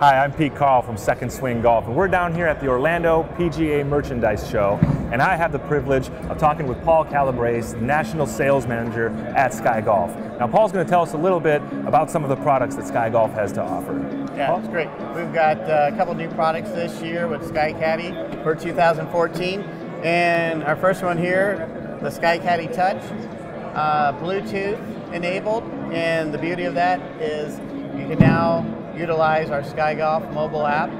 Hi, I'm Pete Carl from Second Swing Golf, and we're down here at the Orlando PGA Merchandise Show, and I have the privilege of talking with Paul Calabrese, National Sales Manager at Sky Golf. Now, Paul's going to tell us a little bit about some of the products that Sky Golf has to offer. Yeah, Paul? it's great. We've got uh, a couple new products this year with Sky Caddy for 2014, and our first one here, the Sky Caddy Touch, uh, Bluetooth enabled, and the beauty of that is you can now utilize our SkyGolf mobile app,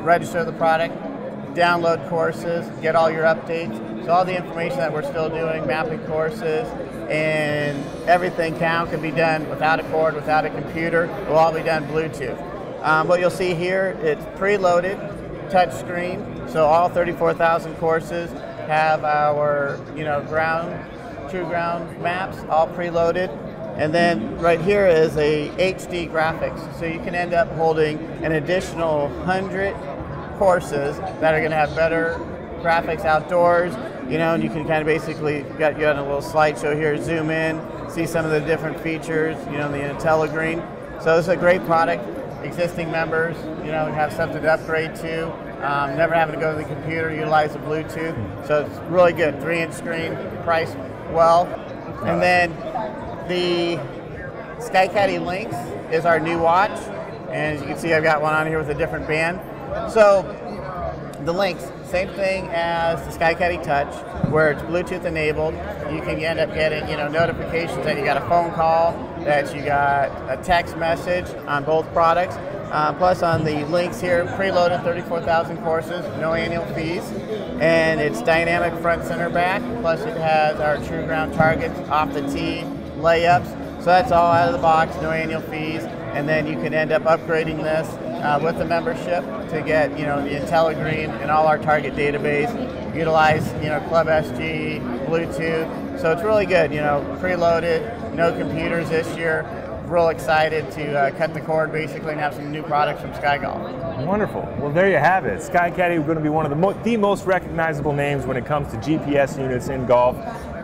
register the product, download courses, get all your updates. So all the information that we're still doing, mapping courses, and everything can can be done without a cord, without a computer. It will all be done Bluetooth. Um, what you'll see here, it's preloaded, touch screen. So all 34,000 courses have our, you know, ground, true ground maps, all preloaded. And then right here is a HD graphics. So you can end up holding an additional 100 courses that are going to have better graphics outdoors, you know, and you can kind of basically got you on a little slideshow here, zoom in, see some of the different features, you know, the IntelliGreen. So this is a great product. Existing members, you know, have something to upgrade to. Um, never having to go to the computer, utilize the Bluetooth. So it's really good. Three inch screen, priced well. And then the SkyCaddy Lynx is our new watch, and as you can see, I've got one on here with a different band. So the Lynx, same thing as the SkyCaddy Touch, where it's Bluetooth enabled. You can end up getting, you know, notifications that you got a phone call, that you got a text message on both products. Uh, plus on the Lynx here, preloaded 34,000 courses, no annual fees, and it's dynamic front center back. Plus it has our true ground targets off the tee, layups. So that's all out of the box, no annual fees, and then you can end up upgrading this uh, with the membership to get you know the IntelliGreen and all our target database. Utilize you know Club SG, Bluetooth, so it's really good. You know, preloaded, no computers this year. Real excited to uh, cut the cord basically and have some new products from Sky Golf. Wonderful. Well, there you have it. Sky Caddy is going to be one of the, mo the most recognizable names when it comes to GPS units in golf.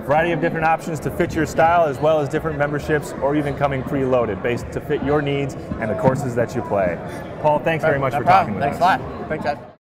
Variety of different options to fit your style, as well as different memberships, or even coming preloaded, based to fit your needs and the courses that you play. Paul, thanks very much no for problem. talking with Thanks us. a lot. Thanks, guys.